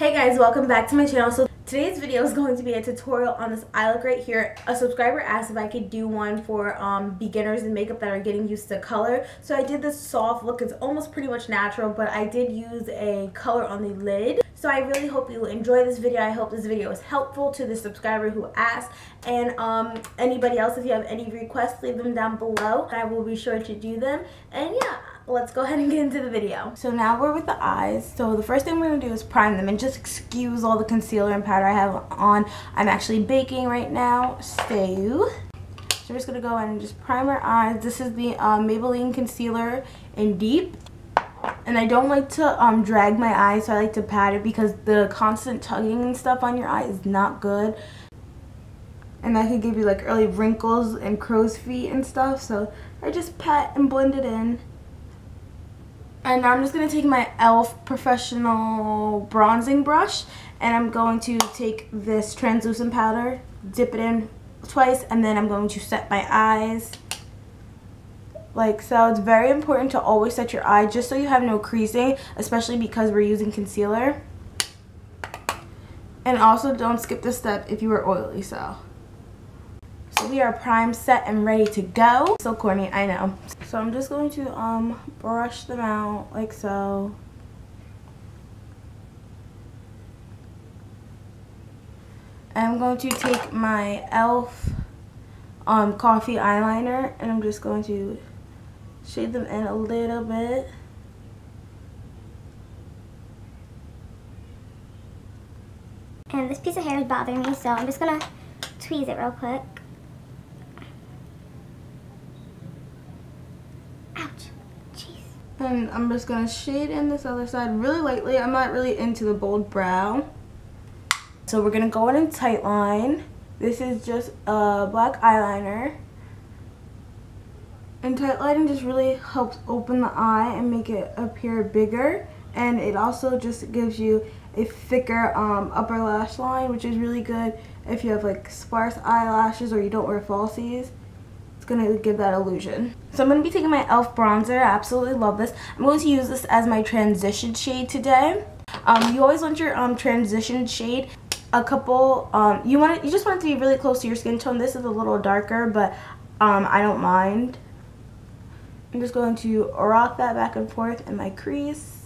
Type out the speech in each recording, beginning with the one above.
Hey guys, welcome back to my channel. So today's video is going to be a tutorial on this eye look right here. A subscriber asked if I could do one for um, beginners in makeup that are getting used to color. So I did this soft look. It's almost pretty much natural, but I did use a color on the lid. So I really hope you enjoy this video. I hope this video is helpful to the subscriber who asked. And um, anybody else, if you have any requests, leave them down below. I will be sure to do them. And yeah, let's go ahead and get into the video. So now we're with the eyes. So the first thing we're to do is prime them and just excuse all the concealer and powder I have on. I'm actually baking right now. So so I'm just to go and just prime our eyes. This is the uh, Maybelline Concealer in Deep. And I don't like to um, drag my eyes, so I like to pat it because the constant tugging and stuff on your eye is not good. And that could give you like early wrinkles and crow's feet and stuff. So I just pat and blend it in. And now I'm just going to take my e.l.f. Professional Bronzing Brush and I'm going to take this translucent powder, dip it in twice, and then I'm going to set my eyes like so. It's very important to always set your eye just so you have no creasing, especially because we're using concealer. And also don't skip this step if you are oily, so. We are primed, set, and ready to go. So corny, I know. So I'm just going to um brush them out like so. I'm going to take my e.l.f. Um, coffee eyeliner and I'm just going to shade them in a little bit. And this piece of hair is bothering me, so I'm just going to tweeze it real quick. And I'm just going to shade in this other side really lightly. I'm not really into the bold brow. So we're going to go in and tight line. This is just a black eyeliner. And tight lining just really helps open the eye and make it appear bigger. And it also just gives you a thicker um, upper lash line, which is really good if you have like sparse eyelashes or you don't wear falsies to give that illusion. So I'm to be taking my e.l.f. bronzer. I absolutely love this. I'm going to use this as my transition shade today. Um, you always want your um, transition shade a couple, um, you want it, you just want it to be really close to your skin tone. This is a little darker, but um, I don't mind. I'm just going to rock that back and forth in my crease.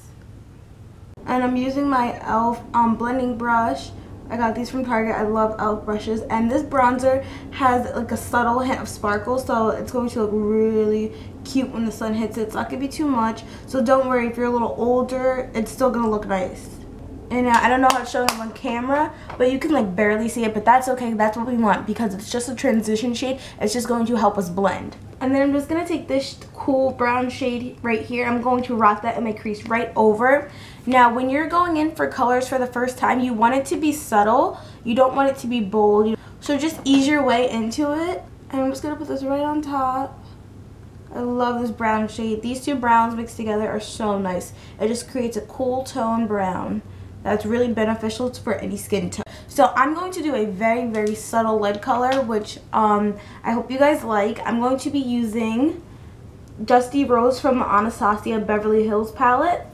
And I'm using my e.l.f. Um, blending brush I got these from Target. I love e.l.f. brushes. And this bronzer has like a subtle hint of sparkle. So it's going to look really cute when the sun hits it. It's not going to be too much. So don't worry. If you're a little older, it's still going to look nice. And uh, I don't know how it's showing up on camera, but you can like barely see it, but that's okay. That's what we want because it's just a transition shade. It's just going to help us blend. And then I'm just going to take this cool brown shade right here. I'm going to rock that in my crease right over. Now, when you're going in for colors for the first time, you want it to be subtle. You don't want it to be bold. So just ease your way into it. And I'm just going to put this right on top. I love this brown shade. These two browns mixed together are so nice. It just creates a cool tone brown that's really beneficial for any skin tone. So I'm going to do a very, very subtle lid color, which um, I hope you guys like. I'm going to be using Dusty Rose from the Anastasia Beverly Hills palette.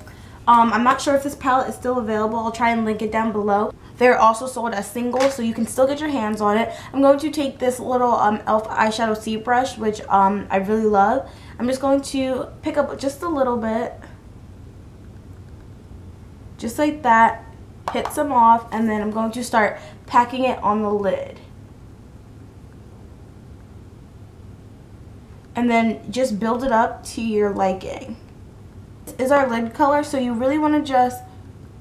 Um, I'm not sure if this palette is still available. I'll try and link it down below. They're also sold as singles, so you can still get your hands on it. I'm going to take this little um, e.l.f. eyeshadow C brush, which um, I really love. I'm just going to pick up just a little bit just like that hit some off and then I'm going to start packing it on the lid and then just build it up to your liking. This is our lid color so you really want to just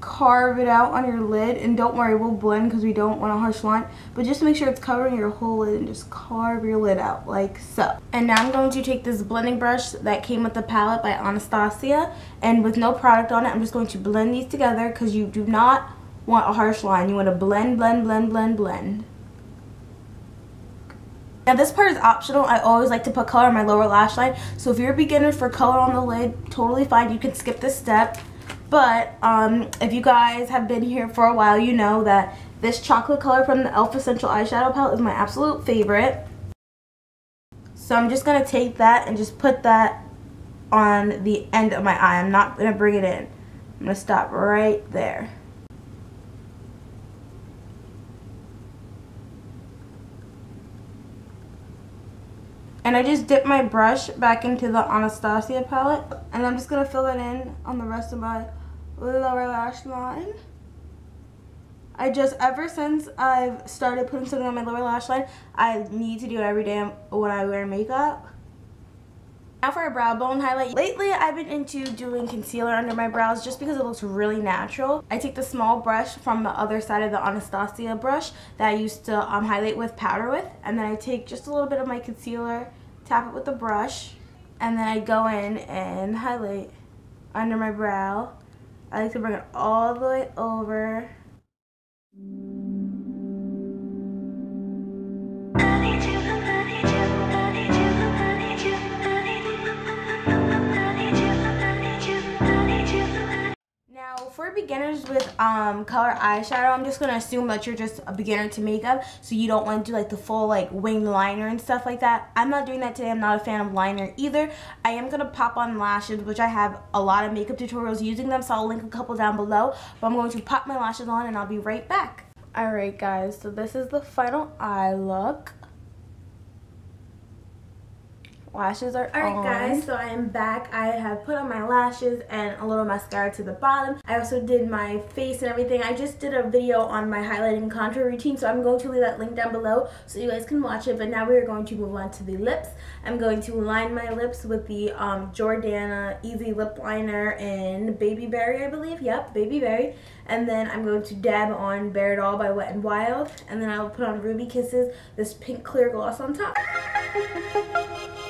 carve it out on your lid and don't worry we'll blend because we don't want a harsh line but just make sure it's covering your whole lid and just carve your lid out like so. And now I'm going to take this blending brush that came with the palette by Anastasia and with no product on it I'm just going to blend these together because you do not want a harsh line you want to blend blend blend blend blend now this part is optional. I always like to put color on my lower lash line. So if you're a beginner for color on the lid, totally fine. You can skip this step. But um, if you guys have been here for a while, you know that this chocolate color from the e.l.f. Essential Eyeshadow Palette is my absolute favorite. So I'm just going to take that and just put that on the end of my eye. I'm not going to bring it in. I'm going to stop right there. And I just dipped my brush back into the Anastasia palette. And I'm just going to fill it in on the rest of my lower lash line. I just, ever since I've started putting something on my lower lash line, I need to do it every day when I wear makeup. Now for a brow bone highlight. Lately, I've been into doing concealer under my brows just because it looks really natural. I take the small brush from the other side of the Anastasia brush that I used to um, highlight with powder with. And then I take just a little bit of my concealer, tap it with a brush, and then I go in and highlight under my brow. I like to bring it all the way over. Beginners with um, color eyeshadow, I'm just going to assume that you're just a beginner to makeup, so you don't want to do like the full like winged liner and stuff like that. I'm not doing that today. I'm not a fan of liner either. I am going to pop on lashes, which I have a lot of makeup tutorials using them, so I'll link a couple down below. But I'm going to pop my lashes on and I'll be right back. Alright guys, so this is the final eye look lashes are Alright on. guys, so I am back. I have put on my lashes and a little mascara to the bottom. I also did my face and everything. I just did a video on my highlighting contour routine, so I'm going to leave that link down below so you guys can watch it. But now we are going to move on to the lips. I'm going to line my lips with the um, Jordana Easy Lip Liner in Baby Berry, I believe. Yep, Baby Berry. And then I'm going to dab on Bare It All by Wet n Wild. And then I will put on Ruby Kisses, this pink clear gloss on top.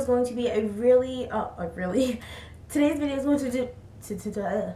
is going to be a really, uh, a really, today's video is going to do, to, to, to, uh,